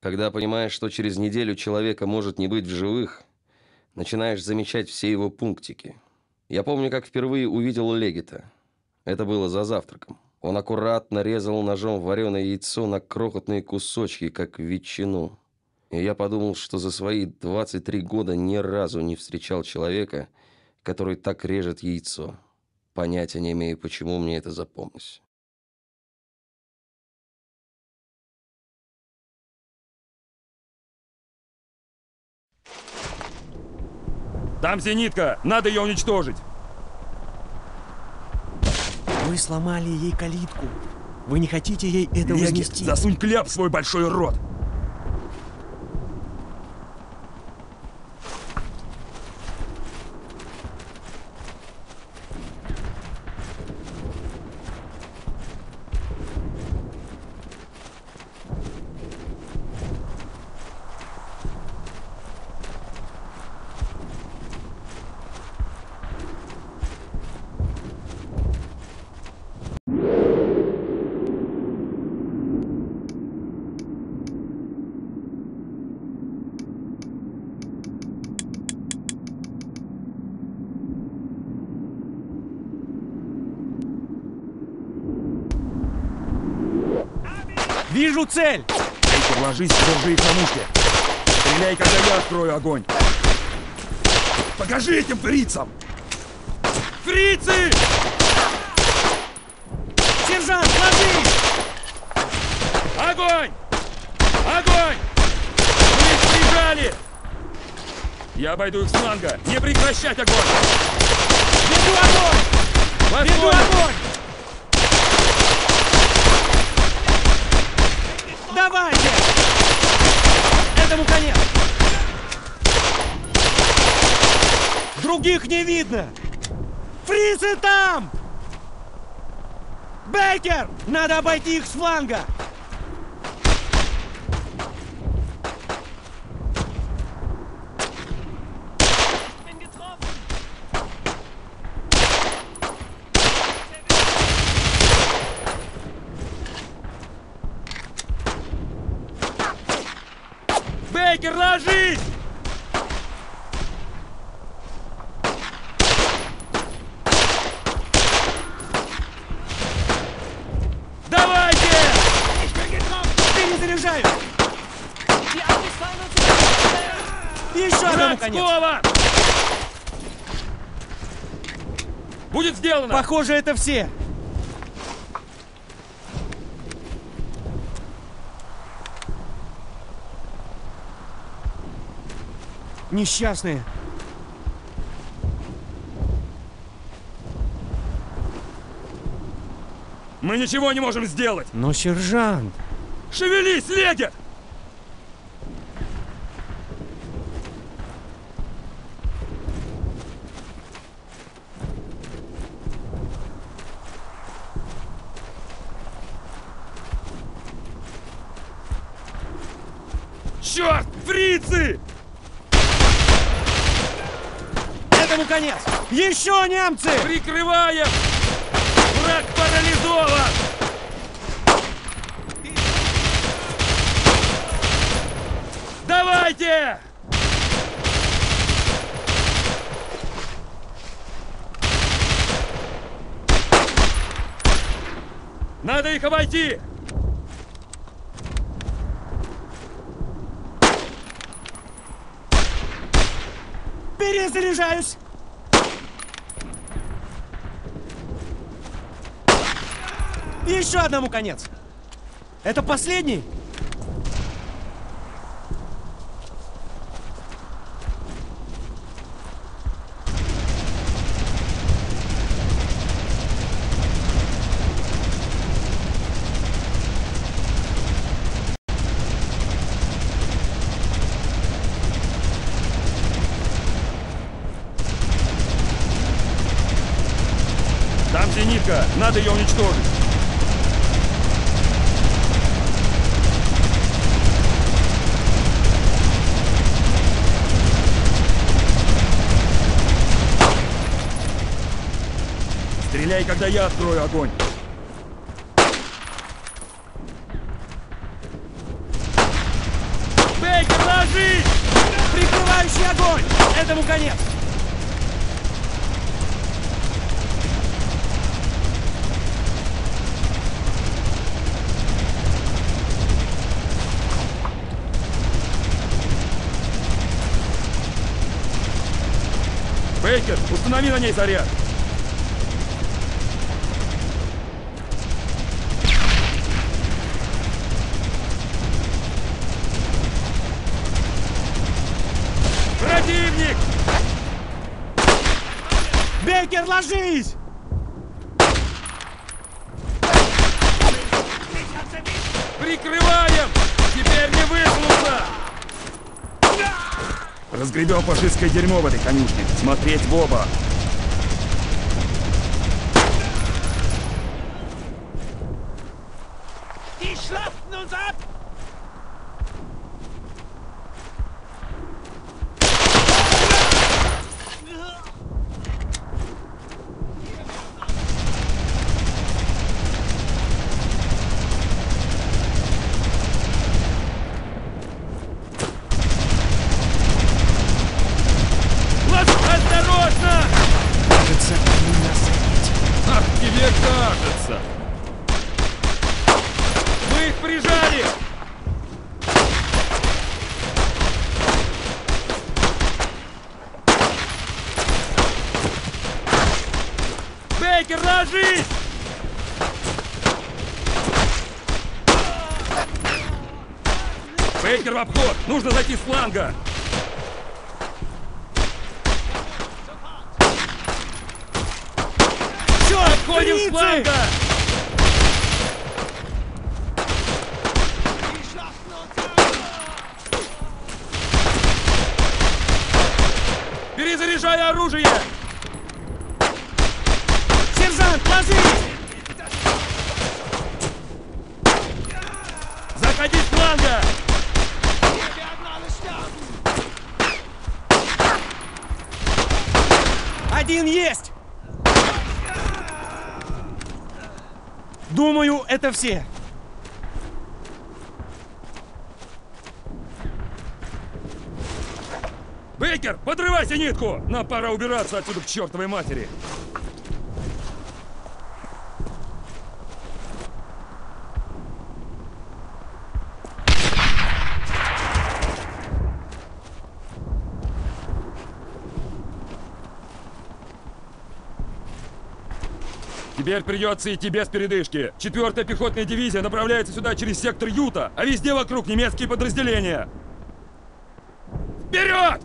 Когда понимаешь, что через неделю человека может не быть в живых, начинаешь замечать все его пунктики. Я помню, как впервые увидел Легита. Это было за завтраком. Он аккуратно резал ножом вареное яйцо на крохотные кусочки, как ветчину. И я подумал, что за свои 23 года ни разу не встречал человека, который так режет яйцо. Понятия не имею, почему мне это запомнилось. Там зенитка! Надо ее уничтожить! Вы сломали ей калитку. Вы не хотите ей это Леги, вознести? засунь кляп в свой большой рот! Вижу цель! Бейкер, ложись, держи их на мушке! Стреляй, когда я открою огонь! Покажи этим фрицам! Фрицы! Сержант, ложись! Огонь! Огонь! Мы их прижали! Я обойду их с фланга! Не прекращать огонь! Веду огонь! Веду огонь! Давайте! Этому конец! Других не видно! Фрицы там! Бейкер! Надо обойти их с фланга! Бейкер, ложись! Давайте! Перезаряжаю! Еще одному конец! Будет сделано! Похоже, это все! Несчастные! Мы ничего не можем сделать! Но, сержант! Шевелись, Легет! Черт, фрицы! Этому конец! Еще немцы! Прикрываем! Враг парализован! Давайте! Надо их обойти! Перезаряжаюсь! Еще одному конец! Это последний? Ищите Ника. Надо ее уничтожить. Стреляй, когда я открою огонь. Бейкер, ложись! Прикрывающий огонь! Этому конец! Бейкер, установи на ней заряд. Противник! Бейкер, ложись! Прикрываем! Теперь не высунуться! Разгребем фашистское дерьмо в этой конюшне. Смотреть в оба. Тебе кажется! Мы их прижали! Бейкер, ложись! Бейкер в обход! Нужно зайти с фланга! Все, Отходим с фланга! Перезаряжай оружие! Сержант, ложись! Заходи с фланга! Один есть! Думаю, это все. Бейкер, подрывайся нитку! Нам пора убираться отсюда к чертовой матери! Теперь придется идти без передышки. Четвертая пехотная дивизия направляется сюда через сектор Юта, а везде вокруг немецкие подразделения. Вперед!